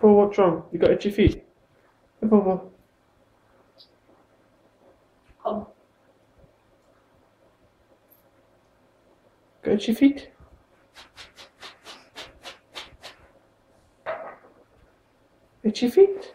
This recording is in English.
Paul, what's wrong? You got itchy feet? Hey, Paul, Paul. Come. Got itchy feet? Itchy feet?